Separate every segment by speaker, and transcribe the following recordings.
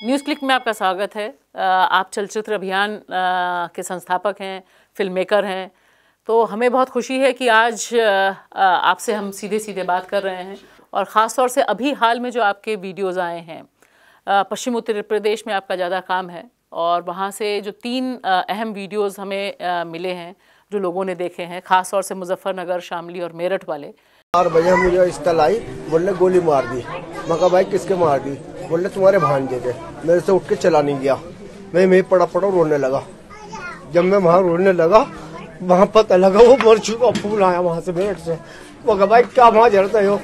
Speaker 1: News click में आपका स्वागत है। आप चलचित्र अभियान के संस्थापक हैं फ़िल्म मेकर हैं। तो हमें बहुत खुशी है कि आज आपसे हम सीधे सीधे बात कर रहे हैं और ख़ास तौर से अभी हाल में जो आपके वीडियोज़ आए हैं पश्चिम उत्तर प्रदेश में आपका ज़्यादा काम है और वहाँ से जो तीन अहम वीडियोज़ हमें मिले हैं, जो लोगों ने देखे हैं ख़ास तौर से मुजफ्फरनगर, शामली और मेरठ वाले।
Speaker 2: चार बजे मुझे इस्तल आई बोले गोली मार दी। मैं भाई, किसके मार दी? बोले तुम्हारे भांजे के। मेरे से उठ के चला नहीं गया। मैं मैं पड़ा पड़ा रोने लगा। जब मैं वहाँ रोने लगा वहाँ पता लगा वो मर चुका फूल आया वहाँ से मेरठ से। वो भाई क्या वहाँ जरता हो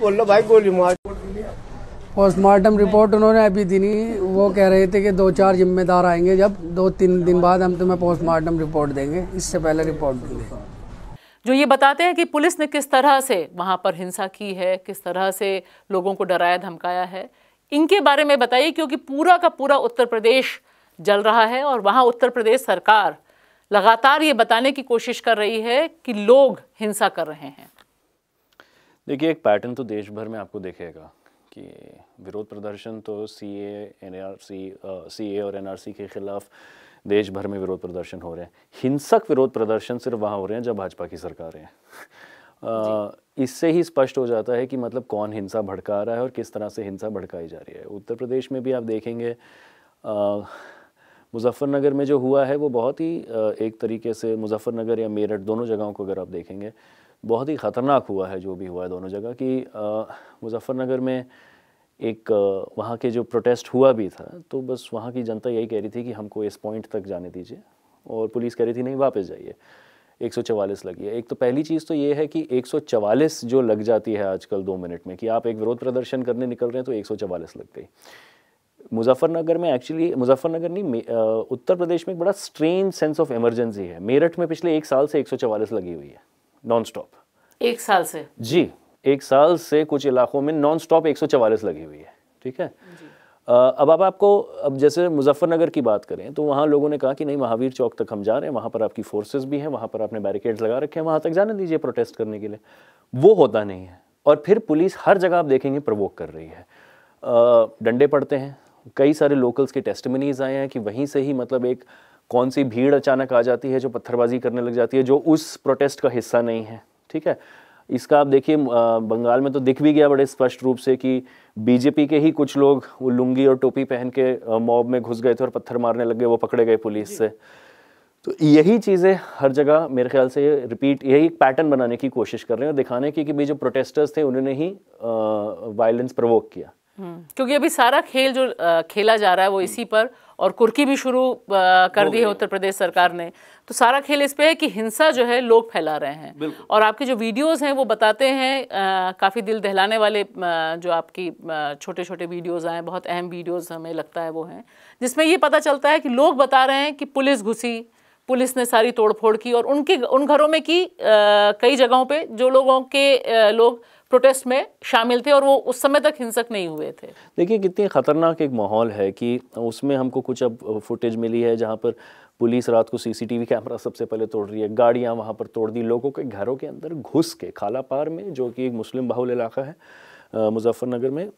Speaker 2: बोल भाई गोली मार
Speaker 3: पोस्टमार्टम रिपोर्ट उन्होंने अभी दी नहीं। वो कह रहे थे कि दो चार जिम्मेदार आएँगे जब दो तीन दिन बाद हम तुम्हें पोस्टमार्टम रिपोर्ट देंगे। इससे पहले रिपोर्ट देंगे
Speaker 1: जो ये बताते हैं कि पुलिस ने किस तरह से वहाँ पर हिंसा की है किस तरह से लोगों को डराया धमकाया है इनके बारे में बताइए, क्योंकि पूरा का पूरा उत्तर प्रदेश जल रहा है और वहाँ उत्तर प्रदेश सरकार लगातार ये बताने की कोशिश कर रही है कि लोग हिंसा कर रहे हैं।
Speaker 4: देखिए, एक पैटर्न तो देश भर में आपको देखेगा कि विरोध प्रदर्शन तो सी ए एन आर सी सी ए और एन आर सी के खिलाफ देश भर में विरोध प्रदर्शन हो रहे हैं। हिंसक विरोध प्रदर्शन सिर्फ़ वहाँ हो रहे हैं जब भाजपा की सरकार है। इससे ही स्पष्ट हो जाता है कि मतलब कौन हिंसा भड़का रहा है और किस तरह से हिंसा भड़काई जा रही है। उत्तर प्रदेश में भी आप देखेंगे मुजफ्फ़रनगर में जो हुआ है वो बहुत ही एक तरीके से मुजफ्फ़रनगर या मेरठ दोनों जगहों को अगर आप देखेंगे बहुत ही ख़तरनाक हुआ है जो भी हुआ है दोनों जगह कि मुजफ्फ़रनगर में एक वहाँ के जो प्रोटेस्ट हुआ भी था तो बस वहाँ की जनता यही कह रही थी कि हमको इस पॉइंट तक जाने दीजिए और पुलिस कह रही थी नहीं वापस जाइए। 144 लगी है। एक तो पहली चीज़ तो ये है कि 144 जो लग जाती है आजकल दो मिनट में कि आप एक विरोध प्रदर्शन करने निकल रहे हैं तो 144 लग गई। मुजफ्फरनगर में एक्चुअली मुजफ्फरनगर नहीं उत्तर प्रदेश में एक बड़ा स्ट्रेन सेंस ऑफ़ इमरजेंसी है। मेरठ में पिछले एक साल से 144 लगी हुई है नॉन स्टॉप
Speaker 1: एक साल से?
Speaker 4: जी एक साल से कुछ इलाकों में नॉन स्टॉप एक लगी हुई है ठीक है? अब आप आपको, अब जैसे मुजफ्फरनगर की बात करें तो वहाँ लोगों ने कहा कि नहीं, महावीर चौक तक हम जा रहे हैं, वहाँ पर आपकी फोर्सेस भी हैं, वहाँ पर आपने बैरिकेड्स लगा रखे हैं, वहाँ तक जाने दीजिए प्रोटेस्ट करने के लिए। वो होता नहीं है। और फिर पुलिस हर जगह आप देखेंगे प्रवोक कर रही है। डंडे पड़ते हैं। कई सारे लोकल्स के टेस्टमनीज आए हैं कि वहीं से ही मतलब एक कौन सी भीड़ अचानक आ जाती है, जो पत्थरबाजी करने लग जाती है, जो उस प्रोटेस्ट का हिस्सा नहीं है। ठीक है? इसका आप देखिए बंगाल में तो दिख भी गया बड़े स्पष्ट रूप से कि बीजेपी के ही कुछ लोग वो लुंगी और टोपी पहन के मॉब में घुस गए थे और पत्थर मारने लग गए वो पकड़े गए पुलिस से। तो यही चीज़ें हर जगह मेरे ख्याल से रिपीट यही एक पैटर्न बनाने की कोशिश कर रहे हैं और दिखाने की कि भाई जो प्रोटेस्टर्स थे उन्होंने ही वायलेंस प्रवोक किया।
Speaker 1: क्योंकि अभी सारा खेल जो खेला जा रहा है वो इसी पर और कुर्की भी शुरू कर दी है उत्तर प्रदेश सरकार ने। तो सारा खेल इस पे है कि हिंसा जो है लोग फैला रहे हैं। और आपके जो वीडियोस हैं वो बताते हैं काफ़ी दिल दहलाने वाले जो आपकी छोटे छोटे वीडियोस आए बहुत अहम वीडियोस हमें लगता है वो हैं जिसमें ये पता चलता है कि लोग बता रहे हैं कि पुलिस घुसी पुलिस ने सारी तोड़फोड़ की और उनके उन घरों में की कई जगहों पे जो लोगों के लोग प्रोटेस्ट में शामिल थे और वो उस समय तक हिंसक नहीं हुए थे।
Speaker 4: देखिए, कितनी ख़तरनाक एक माहौल है कि उसमें हमको कुछ अब फुटेज मिली है जहाँ पर पुलिस रात को सीसीटीवी कैमरा सबसे पहले तोड़ रही है। गाड़ियाँ वहाँ पर तोड़ दी। लोगों के घरों के अंदर घुस के खाला पार में, जो कि एक मुस्लिम बाहुल इलाका है मुजफ्फरनगर में,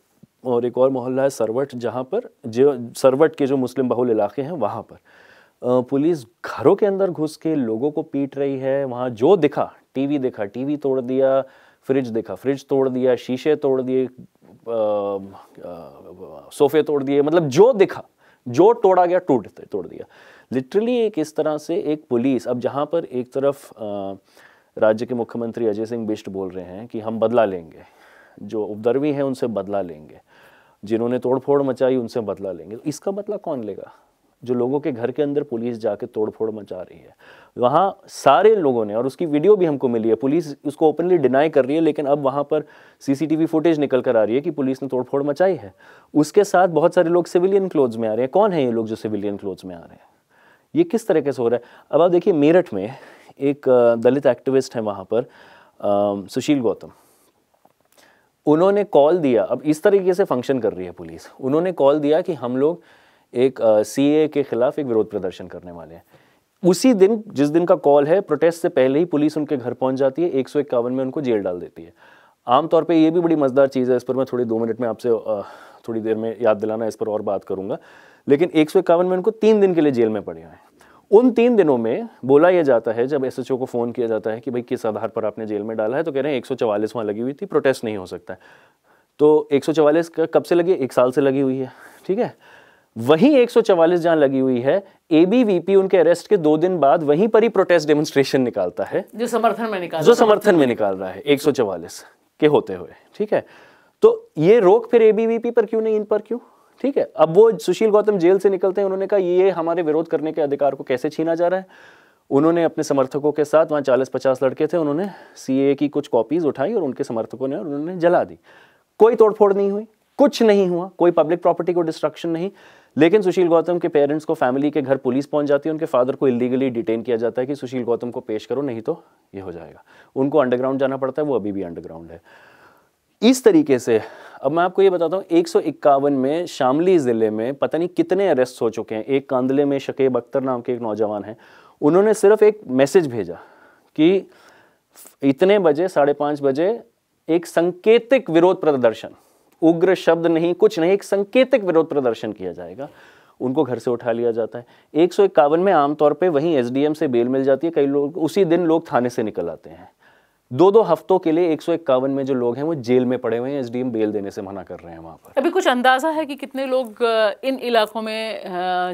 Speaker 4: और एक और मोहल्ला है सरवट, जहाँ पर जो, सरवट के जो मुस्लिम बहुल इलाके हैं वहाँ पर। पुलिस घरों के अंदर घुस के लोगों को पीट रही है। वहाँ जो दिखा, टीवी देखा, टीवी तोड़ दिया फ्रिज देखा, फ्रिज तोड़ दिया, शीशे तोड़ दिए सोफे तोड़ दिए मतलब जो दिखा, जो तोड़ा गया, टूट तोड़ दिया। लिटरली एक इस तरह से एक पुलिस, अब जहाँ पर एक तरफ़ राज्य के मुख्यमंत्री अजय सिंह बिष्ट बोल रहे हैं कि हम बदला लेंगे, जो उपद्रवी हैं उनसे बदला लेंगे, जिन्होंने तोड़फोड़ मचाई उनसे बदला लेंगे तो इसका बदला कौन लेगा? जो लोगों के घर के अंदर पुलिस जाके तोड़फोड़ मचा रही है। वहाँ सारे लोगों ने, और उसकी वीडियो भी हमको मिली है, पुलिस उसको ओपनली डिनाई कर रही है, लेकिन अब वहाँ पर सीसीटीवी फुटेज निकल कर आ रही है कि पुलिस ने तोड़फोड़ मचाई है। उसके साथ बहुत सारे लोग सिविलियन क्लोथ्स में आ रहे हैं। कौन है ये लोग जो सिविलियन क्लोथ्स में आ रहे हैं? ये किस तरीके से हो रहा है? अब आप देखिए, मेरठ में एक दलित एक्टिविस्ट है वहाँ पर सुशील गौतम। उन्होंने कॉल दिया, अब इस तरीके से फ़ंक्शन कर रही है पुलिस। उन्होंने कॉल दिया कि हम लोग एक सीए के खिलाफ एक विरोध प्रदर्शन करने वाले हैं। उसी दिन, जिस दिन का कॉल है, प्रोटेस्ट से पहले ही पुलिस उनके घर पहुँच जाती है, एक सौ इक्यावन में उनको जेल डाल देती है। आमतौर पे ये भी बड़ी मज़ेदार चीज़ है, इस पर मैं थोड़ी दो मिनट में आपसे थोड़ी देर में याद दिलाना, इस पर और बात करूँगा। लेकिन एक सौ इक्यावन में उनको तीन दिन के लिए जेल में पड़े हैं। उन तीन दिनों में बोला यह जाता है, जब एसएचओ को फ़ोन किया जाता है कि भाई किस आधार पर आपने जेल में डाला है तो कह रहे हैं एक सौ वहाँ लगी हुई थी, प्रोटेस्ट नहीं हो सकता है। तो एक सौ कब से लगी एक साल से लगी हुई है, ठीक है? वहीं एक सौ जहाँ लगी हुई है एबीवीपी उनके अरेस्ट के दो दिन बाद वहीं पर ही प्रोटेस्ट डेमोन्स्ट्रेशन निकालता है।
Speaker 1: जो समर्थन में निकाल
Speaker 4: जो समर्थन में निकाल रहा है एक सौ चौवालीस के होते हुए ठीक है? तो ये रोक फिर एबीवीपी पर क्यों नहीं इन पर क्यों? ठीक है? अब वो सुशील गौतम जेल से निकलते हैं उन्होंने कहा ये हमारे विरोध करने के अधिकार को कैसे छीना जा रहा है? उन्होंने अपने समर्थकों के साथ वहाँ चालीस पचास लड़के थे उन्होंने सीए की कुछ कॉपीज उठाई और उनके समर्थकों ने और उन्होंने जला दी। कोई तोड़फोड़ नहीं हुई कुछ नहीं हुआ कोई पब्लिक प्रॉपर्टी को डिस्ट्रक्शन नहीं। लेकिन सुशील गौतम के पेरेंट्स को फैमिली के घर पुलिस पहुँच जाती है, उनके फादर को इलीगली डिटेन किया जाता है कि सुशील गौतम को पेश करो, नहीं तो ये हो जाएगा। उनको अंडरग्राउंड जाना पड़ता है, वो अभी भी अंडरग्राउंड है। इस तरीके से, अब मैं आपको ये बताता हूँ, एक सौ इक्यावन में शामली ज़िले में पता नहीं कितने अरेस्ट हो चुके हैं। एक कांदले में शकेब अख्तर नाम के एक नौजवान है। उन्होंने सिर्फ़ एक मैसेज भेजा कि इतने बजे, साढ़े पाँच बजे एक संकेतिक विरोध प्रदर्शन उग्र शब्द नहीं कुछ नहीं एक संकेतिक विरोध प्रदर्शन किया जाएगा। उनको घर से उठा लिया जाता है। एक सौ इक्यावन में आमतौर पर वहीं एसडीएम से बेल मिल जाती है कई लोग उसी दिन लोग थाने से निकल आते हैं। दो दो हफ्तों के लिए एक सौ इक्यावन में जो लोग हैं वो जेल में पड़े हुए हैं एसडीएम बेल देने से मना कर रहे हैं वहाँ पर।
Speaker 1: अभी कुछ अंदाज़ा है कि कितने लोग इन इलाकों में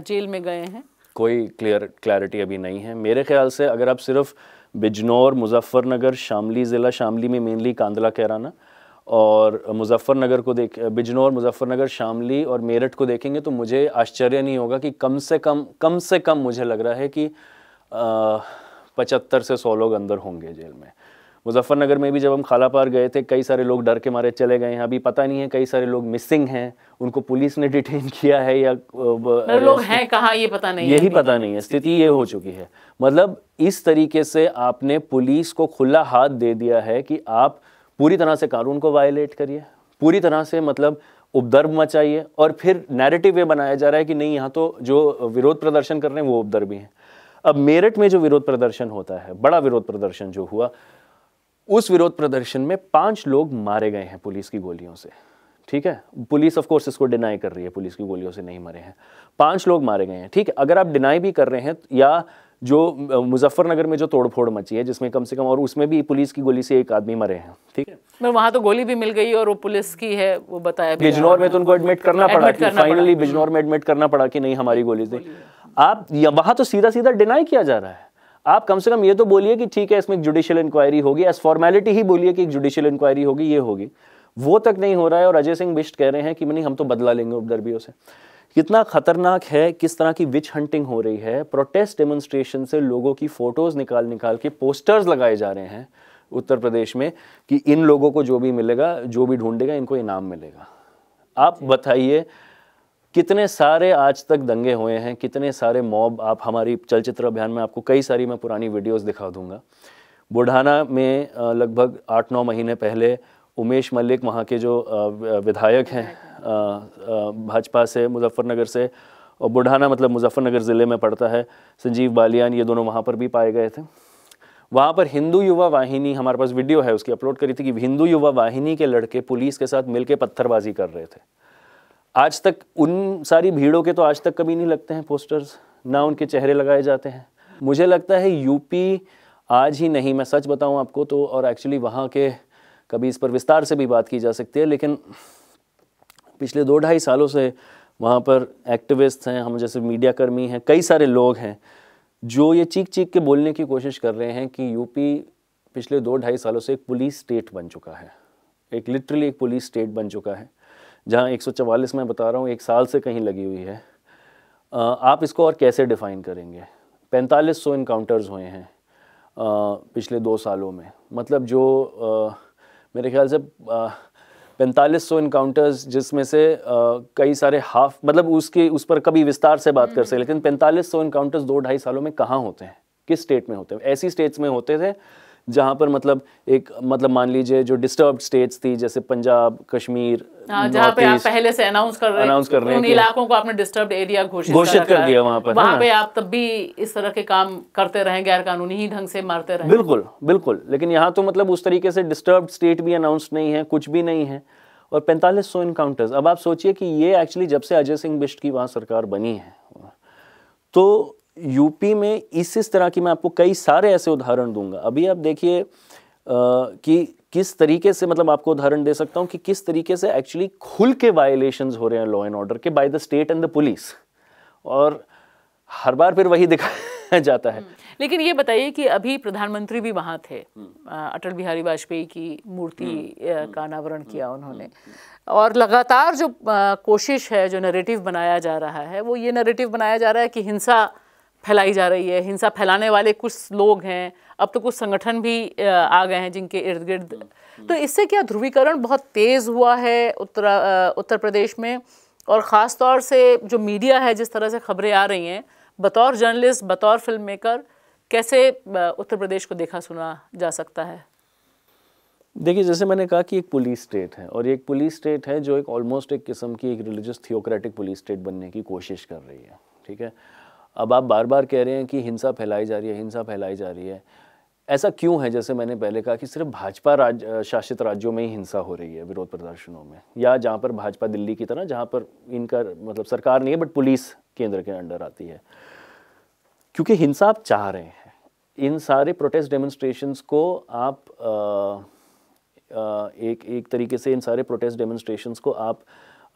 Speaker 1: जेल में गए हैं?
Speaker 4: कोई क्लियर क्लैरिटी अभी नहीं है। मेरे ख्याल से अगर आप सिर्फ़ बिजनौर मुजफ्फरनगर शामली ज़िला शामली में मेनली कांदला कहराना और मुजफ्फरनगर को देख बिजनौर मुजफ्फरनगर शामली और मेरठ को देखेंगे तो मुझे आश्चर्य नहीं होगा कि कम से कम कम से कम मुझे लग रहा है कि पचहत्तर से सौ लोग अंदर होंगे जेल में। मुजफ्फरनगर में भी जब हम खाला पार गए थे कई सारे लोग डर के मारे चले गए हैं। अभी पता नहीं है कई सारे लोग मिसिंग हैं। उनको पुलिस ने डिटेन किया है या
Speaker 1: मतलब लोग हैं कहाँ ये पता नहीं
Speaker 4: यही पता नहीं है। स्थिति ये हो चुकी है। मतलब इस तरीके से आपने पुलिस को खुला हाथ दे दिया है कि आप पूरी तरह से कानून को वायलेट करिए, पूरी तरह से मतलब उपद्रव मचाइए और फिर नैरेटिव ये बनाया जा रहा है कि नहीं, यहाँ तो जो विरोध प्रदर्शन कर रहे हैं वो उपद्रव भी हैं। अब मेरठ में जो विरोध प्रदर्शन होता है, बड़ा विरोध प्रदर्शन जो हुआ, उस विरोध प्रदर्शन में पाँच लोग मारे गए हैं पुलिस की गोलियों से। ठीक है? पुलिस ऑफ़ कोर्स इसको डिनाई कर रही है, पुलिस की गोलियों से नहीं मरे हैं। पाँच लोग मारे गए हैं। ठीक है, अगर आप डिनाई भी कर रहे हैं या जो मुजफ्फरनगर में जो तोड़फोड़ मची है जिसमें कम से कम और उसमें भी पुलिस की गोली से एक आदमी मरे हैं ठीक है?
Speaker 1: वहाँ तो गोली भी मिल गई और वो पुलिस की है वो बताया
Speaker 4: बिजनौर में तो उनको एडमिट करना पड़ा कि फाइनली बिजनौर में एडमिट करना पड़ा कि नहीं हमारी गोली थी आप वहाँ तो सीधा सीधा डिनाई किया जा रहा है। आप कम से कम ये तो बोलिए कि ठीक है इसमें जुडिशियल इंक्वायरी होगी एज फॉर्मेलिटी ही बोलिए कि एक जुडिशियल इंक्वायरी होगी ये होगी। वो तक नहीं हो रहा है और अजय सिंह बिस्ट कह रहे हैं कि नहीं हम तो बदला लेंगे उपदर्भियों से। कितना खतरनाक है किस तरह की विच हंटिंग हो रही है प्रोटेस्ट डेमोन्स्ट्रेशन से लोगों की फ़ोटोज़ निकाल निकाल के पोस्टर्स लगाए जा रहे हैं उत्तर प्रदेश में कि इन लोगों को जो भी मिलेगा जो भी ढूंढेगा इनको इनाम मिलेगा। आप बताइए कितने सारे आज तक दंगे हुए हैं कितने सारे मॉब आप हमारी चलचित्र अभियान में आपको कई सारी मैं पुरानी वीडियोस दिखा दूँगा। बुढ़ाना में लगभग आठ नौ महीने पहले उमेश मलिक वहाँ के जो विधायक हैं भाजपा से, मुजफ्फरनगर से, और बुढ़ाना मतलब मुजफ्फरनगर ज़िले में पड़ता है, संजीव बालियान, ये दोनों वहाँ पर भी पाए गए थे। वहाँ पर हिंदू युवा वाहिनी, हमारे पास वीडियो है, उसकी अपलोड करी थी कि हिंदू युवा वाहिनी के लड़के पुलिस के साथ मिलकर पत्थरबाजी कर रहे थे। आज तक उन सारी भीड़ों के तो आज तक कभी नहीं लगते हैं पोस्टर्स ना उनके चेहरे लगाए जाते हैं। मुझे लगता है यूपी आज ही नहीं, मैं सच बताऊँ आपको तो और एक्चुअली वहाँ के कभी इस पर विस्तार से भी बात की जा सकती है, लेकिन पिछले दो ढाई सालों से वहाँ पर एक्टिविस्ट हैं, हम जैसे मीडिया कर्मी हैं, कई सारे लोग हैं, जो ये चीख चीख के बोलने की कोशिश कर रहे हैं कि यूपी पिछले दो ढाई सालों से एक पुलिस स्टेट बन चुका है, एक लिटरली एक पुलिस स्टेट बन चुका है, जहाँ एक मैं बता रहा हूँ, एक साल से कहीं लगी हुई है। आप इसको और कैसे डिफ़ाइन करेंगे? पैंतालीस सौ इनकाउंटर्स हुए हैं पिछले दो सालों में मतलब जो मेरे ख्याल से पैंतालीस सौ इनकाउंटर्स जिसमें से कई सारे हाफ़ मतलब उसके उस पर कभी विस्तार से बात कर सकते लेकिन पैंतालीस सौ इनकाउंटर्स दो ढाई सालों में कहाँ होते हैं? किस स्टेट में होते हैं? ऐसी स्टेट्स में होते थे जहाँ पर मतलब एक मतलब मान लीजिए जो डिस्टर्ब स्टेट्स थी जैसे पंजाब कश्मीर
Speaker 1: हाँ, जहाँ पे आप पहले से अनाउंस कर रहे
Speaker 4: अनाउंस कर रहे हैं
Speaker 1: उन इलाकों को आपने डिस्टर्ब एरिया घोषित
Speaker 4: घोषित कर दिया वहाँ पर
Speaker 1: वहाँ पे आप तब भी इस तरह के काम करते रहे गैर कानूनी ही ढंग से मारते रहे।
Speaker 4: बिल्कुल बिल्कुल। लेकिन यहाँ तो मतलब उस तरीके से डिस्टर्ब स्टेट भी अनाउंस नहीं है कुछ भी नहीं है। और पैंतालीस सौ इनकाउंटर्स अब आप सोचिए कि ये एक्चुअली जब से अजय सिंह बिस्ट की वहाँ सरकार बनी है तो यूपी में इस इस तरह की मैं आपको कई सारे ऐसे उदाहरण दूँगा। अभी आप देखिए कि किस तरीके से मतलब आपको उदाहरण दे सकता हूँ कि किस तरीके से एक्चुअली खुल के वायलेशंस हो रहे हैं लॉ एंड ऑर्डर के by the state and the police और हर बार फिर वही दिखाया जाता है।
Speaker 1: लेकिन ये बताइए कि अभी प्रधानमंत्री भी वहाँ थे अटल बिहारी वाजपेयी की मूर्ति का अनावरण किया उन्होंने। और लगातार जो कोशिश है जो नरेटिव बनाया जा रहा है वो ये नरेटिव बनाया जा रहा है कि हिंसा फैलाई जा रही है, हिंसा फैलाने वाले कुछ लोग हैं, अब तो कुछ संगठन भी आ गए हैं जिनके इर्द गिर्द। तो इससे क्या ध्रुवीकरण बहुत तेज़ हुआ है उत्तर उत्तर प्रदेश में? और ख़ास तौर से जो मीडिया है, जिस तरह से खबरें आ रही हैं, बतौर जर्नलिस्ट, बतौर फ़िल्म मेकर कैसे उत्तर प्रदेश को देखा सुना जा सकता है?
Speaker 4: देखिए, जैसे मैंने कहा कि एक पुलिस स्टेट है, और एक पुलिस स्टेट है जो एक ऑलमोस्ट एक किस्म की एक रिलीजियस थियोक्रेटिक पुलिस स्टेट बनने की कोशिश कर रही है, ठीक है? अब आप बार बार कह रहे हैं कि हिंसा फैलाई जा रही है हिंसा फैलाई जा रही है। ऐसा क्यों है? जैसे मैंने पहले कहा कि सिर्फ़ भाजपा राज शासित राज्यों में ही हिंसा हो रही है विरोध प्रदर्शनों में या जहाँ पर भाजपा दिल्ली की तरह जहाँ पर इनका मतलब सरकार नहीं है बट पुलिस केंद्र के अंडर आती है। क्योंकि हिंसा आप चाह रहे हैं। इन सारे प्रोटेस्ट डेमोन्स्ट्रेशंस को आप आ, आ, एक एक तरीके से इन सारे प्रोटेस्ट डेमोन्स्ट्रेशंस को आप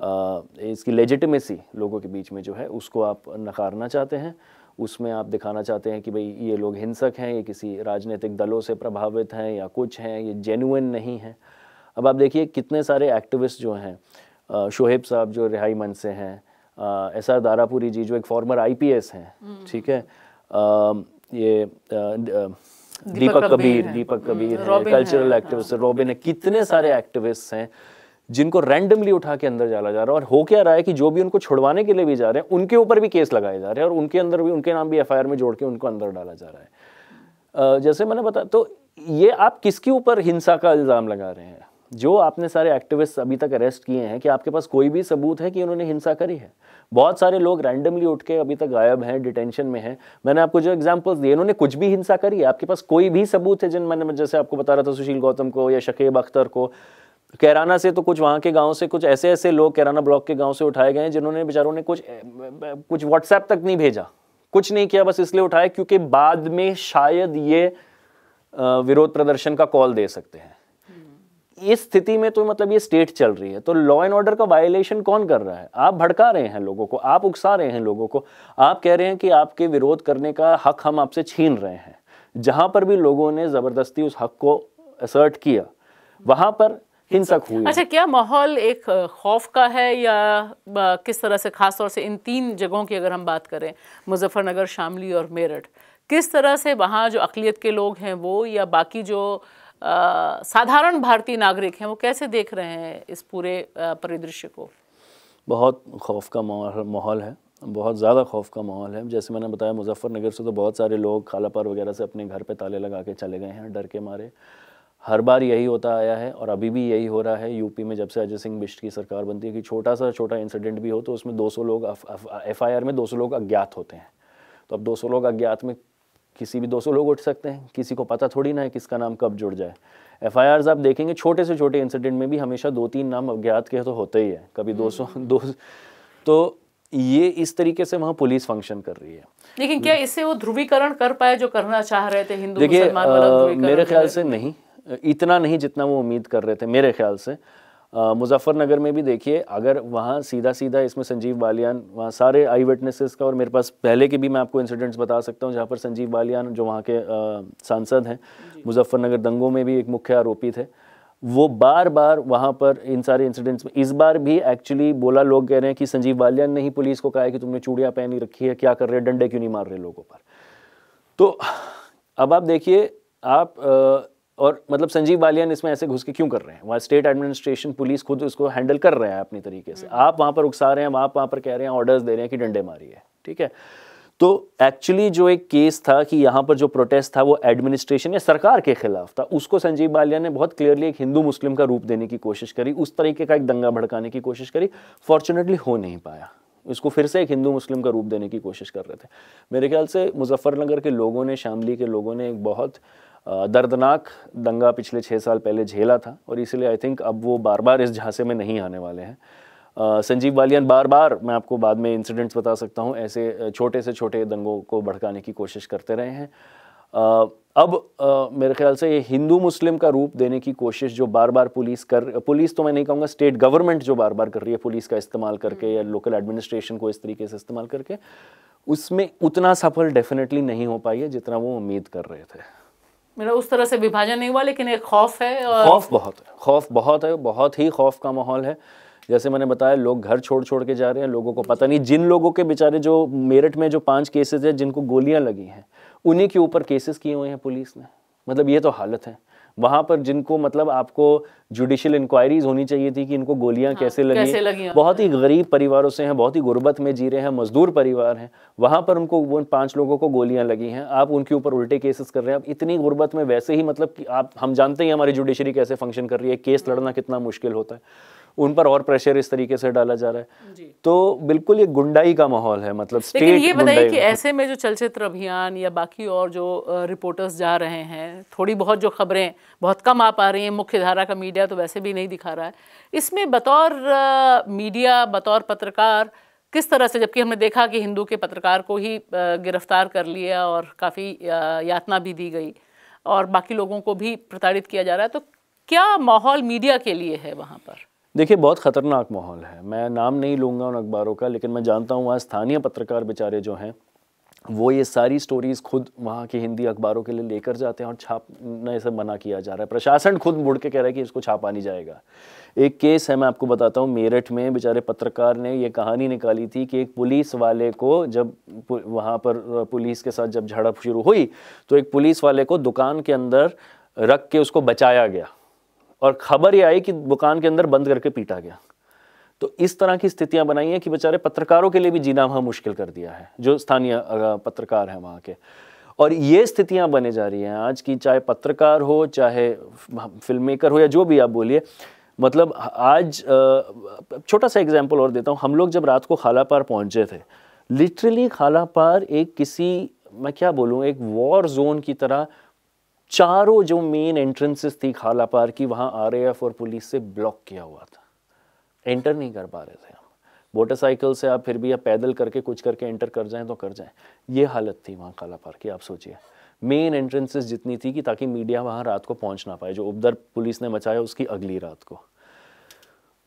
Speaker 4: इसकी लेजिटिमेसी लोगों के बीच में जो है उसको आप नकारना चाहते हैं। उसमें आप दिखाना चाहते हैं कि भाई ये लोग हिंसक हैं ये किसी राजनीतिक दलों से प्रभावित हैं या कुछ हैं ये जेनुइन नहीं है। अब आप देखिए कितने सारे एक्टिविस्ट जो हैं शोहेब साहब जो रिहाई मंच से हैं एस आर दारापुरी जी जो एक फॉर्मर आईपीएस हैं हम्म। ठीक है? आ, ये दीपक कबीर दीपक कबीर है कल्चरल एक्टिविस्ट रॉबिन है कितने सारे एक्टिविस्ट हैं। जिनको रैंडमली उठा के अंदर डाला जा रहा है और हो क्या रहा है कि जो भी उनको छुड़वाने के लिए भी जा रहे हैं, उनके ऊपर भी केस लगाए जा रहे हैं और उनके अंदर भी, उनके नाम भी एफआईआर में जोड़ के उनको अंदर डाला जा रहा है। जैसे मैंने बताया तो ये आप किसके ऊपर हिंसा का इल्ज़ाम लगा रहे हैं? जो आपने सारे एक्टिविस्ट अभी तक अरेस्ट किए हैं कि आपके पास कोई भी सबूत है कि उन्होंने हिंसा करी है? बहुत सारे लोग रैंडमली उठ के अभी तक गायब हैं डिटेंशन में हैं। मैंने आपको जो एग्जांपल्स दिए, इन्होंने कुछ भी हिंसा करी है? आपके पास कोई भी सबूत है जिन, मैंने जैसे आपको बता रहा था सुशील गौतम को या शकीब अख्तर को? कैराना से तो कुछ वहाँ के गाँव से कुछ ऐसे ऐसे लोग कैराना ब्लॉक के गाँव से उठाए गए हैं जिन्होंने बेचारों ने कुछ कुछ व्हाट्सएप तक नहीं भेजा। कुछ नहीं किया, बस इसलिए उठाए क्योंकि बाद में शायद ये विरोध प्रदर्शन का कॉल दे सकते हैं। इस स्थिति में तो मतलब ये स्टेट चल रही है तो लॉ एंड ऑर्डर का वायलेशन कौन कर रहा है? आप भड़का रहे हैं लोगों को, आप उकसा रहे हैं लोगों को। आप कह रहे हैं कि आपके विरोध करने का हक हम आपसे छीन रहे हैं। जहाँ पर भी लोगों ने ज़बरदस्ती उस हक को असर्ट किया, वहाँ पर हिंसक हुई
Speaker 1: अच्छा क्या माहौल एक खौफ का है या किस तरह से खास तौर से इन तीन जगहों की अगर हम बात करें मुजफ्फरनगर शामली और मेरठ किस तरह से वहाँ जो अकलीत के लोग हैं वो या बाकी जो साधारण भारतीय नागरिक हैं वो कैसे देख रहे हैं इस पूरे परिदृश्य को?
Speaker 4: बहुत खौफ का माहौल है बहुत ज़्यादा खौफ का माहौल है। जैसे मैंने बताया मुजफ्फरनगर से तो बहुत सारे लोग खालापार वगैरह से अपने घर पे ताले लगा के चले गए हैं डर के मारे। हर बार यही होता आया है और अभी भी यही हो रहा है। यूपी में जब से अजय सिंह बिष्ट की सरकार बनती है कि छोटा सा छोटा इंसिडेंट भी हो तो उसमें 200 लोग एफ़ आई आर में 200 लोग अज्ञात होते हैं। तो अब 200 लोग अज्ञात में किसी भी 200 लोग उठ सकते हैं किसी को पता थोड़ी ना है किसका नाम कब जुड़ जाए। एफ़ आप देखेंगे छोटे से छोटे इंसिडेंट में भी हमेशा दो तीन नाम अज्ञात के तो होते ही है। कभी दो सौ हम्म। दो तो ये इस तरीके से वहाँ पुलिस फ़ंक्शन कर रही है।
Speaker 1: लेकिन क्या इससे वो ध्रुवीकरण कर पाए जो करना चाह रहे थे हिंदू
Speaker 4: देखिए मेरे ख्याल से नहीं। इतना नहीं जितना वो उम्मीद कर रहे थे मेरे ख्याल से। मुजफ्फरनगर में भी देखिए अगर वहाँ सीधा सीधा इसमें संजीव बालियान वहाँ सारे आई विटनेसेस का और मेरे पास पहले के भी मैं आपको इंसिडेंट्स बता सकता हूँ जहाँ पर संजीव बालियान जो वहाँ के सांसद हैं मुजफ्फरनगर दंगों में भी एक मुख्य आरोपी थे। वो बार बार वहाँ पर इन सारे इंसिडेंट्स में इस बार भी एक्चुअली बोला लोग कह रहे हैं कि संजीव बालियान ने ही पुलिस को कहा है कि तुमने चूड़ियाँ पहनी रखी है क्या कर रहे हैं डंडे क्यों नहीं मार रहे लोगों पर? तो अब आप देखिए आप और मतलब संजीव बालियान इसमें ऐसे घुस के क्यों कर रहे हैं? वहाँ स्टेट एडमिनिस्ट्रेशन पुलिस खुद उसको हैंडल कर रहे हैं अपनी तरीके से। हम्म। आप वहाँ पर उकसा रहे हैं आप वहाँ पर कह रहे हैं ऑर्डर्स दे रहे हैं कि डंडे मारिए ठीक है? तो एक्चुअली जो एक केस था कि यहाँ पर जो प्रोटेस्ट था वो एडमिनिस्ट्रेशन या सरकार के खिलाफ था उसको संजीव बालिया ने बहुत क्लियरली एक हिंदू मुस्लिम का रूप देने की कोशिश करी उस तरीके का एक दंगा भड़काने की कोशिश करी। फॉर्चुनेटली हो नहीं पाया। इसको फिर से एक हिंदू मुस्लिम का रूप देने की कोशिश कर रहे थे। मेरे ख्याल से मुजफ्फरनगर के लोगों ने शामली के लोगों ने एक बहुत दर्दनाक दंगा पिछले छः साल पहले झेला था और इसलिए आई थिंक अब वो बार बार इस झांसे में नहीं आने वाले हैं। संजीव बालियान बार बार मैं आपको बाद में इंसिडेंट्स बता सकता हूँ ऐसे छोटे से छोटे दंगों को भड़काने की कोशिश करते रहे हैं। अब मेरे ख्याल से ये हिंदू मुस्लिम का रूप देने की कोशिश जो बार बार पुलिस कर पुलिस तो मैं नहीं कहूँगा स्टेट गवर्नमेंट जो बार बार कर रही है पुलिस का इस्तेमाल करके या लोकल एडमिनिस्ट्रेशन को इस तरीके से इस्तेमाल करके उसमें उतना सफल डेफिनेटली नहीं हो पाई है जितना वो उम्मीद कर रहे थे।
Speaker 1: मेरा उस तरह से विभाजन नहीं हुआ, लेकिन एक खौफ है
Speaker 4: और... खौफ बहुत है, खौफ बहुत है, बहुत ही खौफ का माहौल है। जैसे मैंने बताया, लोग घर छोड़ छोड़ के जा रहे हैं, लोगों को पता नहीं, जिन लोगों के बेचारे जो मेरठ में जो पाँच केसेस है, जिनको गोलियाँ लगी हैं, उन्हीं के ऊपर केसेस किए हुए हैं पुलिस ने। मतलब ये तो हालत है। वहाँ पर जिनको मतलब आपको जुडिशियल इंक्वायरीज होनी चाहिए थी कि इनको गोलियाँ हाँ, कैसे लगी। कैसे लगी बहुत ही गरीब परिवारों से हैं बहुत ही गुर्बत में जी रहे हैं मजदूर परिवार हैं। वहाँ पर उनको उन पाँच लोगों को गोलियाँ लगी हैं। आप उनके ऊपर उल्टे केसेस कर रहे हैं। आप इतनी गुर्बत में वैसे ही मतलब कि आप हम जानते हैं हमारी जुडिशरी कैसे फ़ंक्शन कर रही है केस लड़ना कितना मुश्किल होता है। उन पर और प्रेशर इस तरीके से डाला जा रहा है। तो बिल्कुल ये गुंडाई का माहौल है मतलब
Speaker 1: स्टेट लेकिन ये बताइए कि ऐसे में जो चलचित्र अभियान या बाकी और जो रिपोर्टर्स जा रहे हैं थोड़ी बहुत जो खबरें बहुत कम आ पा रही हैं मुख्य धारा का मीडिया तो वैसे भी नहीं दिखा रहा है। इसमें बतौर मीडिया बतौर पत्रकार किस तरह से जबकि हमने देखा कि हिंदू के पत्रकार को ही गिरफ़्तार कर लिया और काफ़ी यातना भी दी गई और बाकी लोगों को भी प्रताड़ित किया जा रहा है तो क्या माहौल मीडिया के लिए है वहाँ पर?
Speaker 4: देखिए, बहुत ख़तरनाक माहौल है। मैं नाम नहीं लूँगा उन अखबारों का, लेकिन मैं जानता हूँ वहाँ स्थानीय पत्रकार बेचारे जो हैं, वो ये सारी स्टोरीज़ खुद वहाँ के हिंदी अखबारों के लिए लेकर जाते हैं और छापने से मना किया जा रहा है। प्रशासन खुद मुड़ के कह रहा है कि इसको छापा नहीं जाएगा। एक केस है, मैं आपको बताता हूँ, मेरठ में बेचारे पत्रकार ने ये कहानी निकाली थी कि एक पुलिस वाले को जब वहाँ पर पुलिस के साथ जब झड़प शुरू हुई तो एक पुलिस वाले को दुकान के अंदर रख के उसको बचाया गया। और खबर ये आई कि दुकान के अंदर बंद करके पीटा गया। तो इस तरह की स्थितियाँ बनाई हैं कि बेचारे पत्रकारों के लिए भी जीना वहाँ मुश्किल कर दिया है, जो स्थानीय पत्रकार हैं वहाँ के। और ये स्थितियाँ बने जा रही हैं आज की, चाहे पत्रकार हो, चाहे फ़िल्म मेकर हो, या जो भी आप बोलिए। मतलब आज छोटा सा एग्ज़ाम्पल और देता हूँ। हम लोग जब रात को खाला पार पहुँचे थे लिटरली खाला पार एक किसी, मैं क्या बोलूँ, एक वॉर जोन की तरह चारों जो मेन एंट्रेंसेस थी खाला पार की, वहाँ आरएएफ और पुलिस से ब्लॉक किया हुआ था। एंटर नहीं कर पा रहे थे हम। मोटरसाइकिल से आप फिर भी आप पैदल करके कुछ करके एंटर कर जाएँ तो कर जाएँ। ये हालत थी वहाँ खाला पार की, आप सोचिए। मेन एंट्रेंसेस जितनी थी कि ताकि मीडिया वहाँ रात को पहुँच ना पाए, जो उपदर पुलिस ने मचाया उसकी अगली रात को।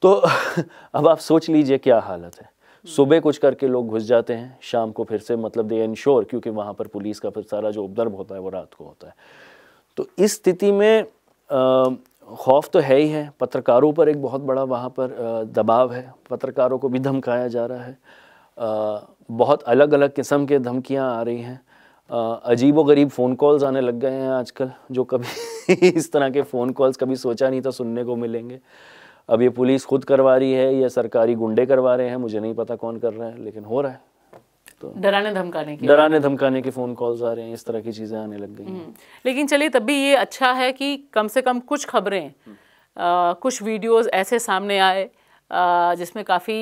Speaker 4: तो अब आप सोच लीजिए क्या हालत है। सुबह कुछ करके लोग घुस जाते हैं, शाम को फिर से मतलब दे इंश्योर क्योंकि वहाँ पर पुलिस का फिर सारा जो उपद्रव होता है वो रात को होता है। तो इस स्थिति में खौफ तो है ही है। पत्रकारों पर एक बहुत बड़ा वहाँ पर दबाव है। पत्रकारों को भी धमकाया जा रहा है। बहुत अलग अलग किस्म के धमकियाँ आ रही हैं। अजीब व गरीब फ़ोन कॉल्स आने लग गए हैं आजकल, जो कभी इस तरह के फ़ोन कॉल्स कभी सोचा नहीं था सुनने को मिलेंगे। अब ये पुलिस खुद करवा रही है, या सरकारी गुंडे करवा रहे हैं, मुझे नहीं पता कौन कर रहा है, लेकिन हो रहा है।
Speaker 1: तो। डराने धमकाने की
Speaker 4: डराने धमकाने के फ़ोन कॉल्स आ रहे हैं इस तरह की चीज़ें आने लग गई हम्म।
Speaker 1: लेकिन चलिए तब भी ये अच्छा है कि कम से कम कुछ खबरें कुछ वीडियोस ऐसे सामने आए जिसमें काफ़ी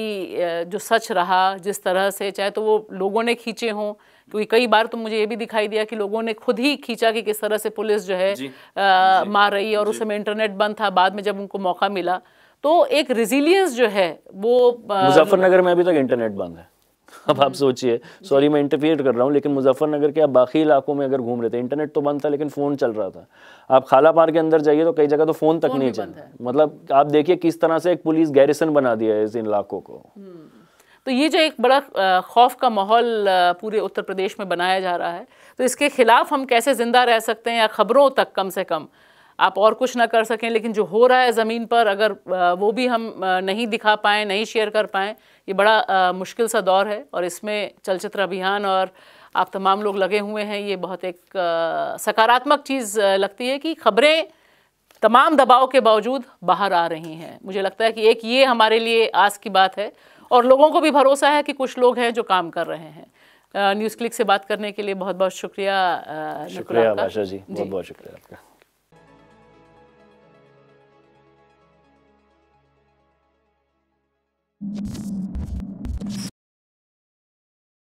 Speaker 1: जो सच रहा जिस तरह से चाहे तो वो लोगों ने खींचे हों क्योंकि कई बार तो मुझे ये भी दिखाई दिया कि लोगों ने खुद ही खींचा कि किस तरह से पुलिस जो है जी, आ, जी, मार रही है और उस समय इंटरनेट बंद था बाद में जब उनको मौका मिला तो एक रिजिलियंस जो है वो
Speaker 4: मुजफ्फरनगर में अभी तक इंटरनेट बंद है। अब आप सोचिए। सॉरी मैं इंटरफियर कर रहा हूँ लेकिन मुजफ्फरनगर के आप बाकी इलाकों में अगर घूम रहे थे इंटरनेट तो बंद था लेकिन फ़ोन चल रहा था। आप खाला पार के अंदर जाइए तो कई जगह तो फ़ोन तक नहीं चल। मतलब आप देखिए किस तरह से एक पुलिस गैरिसन बना दिया है इस इलाकों को। हम्म।
Speaker 1: तो ये जो एक बड़ा खौफ का माहौल पूरे उत्तर प्रदेश में बनाया जा रहा है तो इसके खिलाफ हम कैसे ज़िंदा रह सकते हैं या ख़बरों तक कम से कम आप और कुछ ना कर सकें लेकिन जो हो रहा है ज़मीन पर अगर वो भी हम नहीं दिखा पाएँ नहीं शेयर कर पाएँ ये बड़ा मुश्किल सा दौर है। और इसमें चलचित्र अभियान और आप तमाम लोग लगे हुए हैं ये बहुत एक सकारात्मक चीज़ लगती है कि खबरें तमाम दबाव के बावजूद बाहर आ रही हैं। मुझे लगता है कि एक ये हमारे लिए आस की बात है। और लोगों को भी भरोसा है कि कुछ लोग हैं जो काम कर रहे हैं। न्यूज़ क्लिक से बात करने के लिए बहुत बहुत शुक्रिया
Speaker 4: शुक्रिया जी, जी। बहुत बहुत शुक्रिया आपका।
Speaker 5: you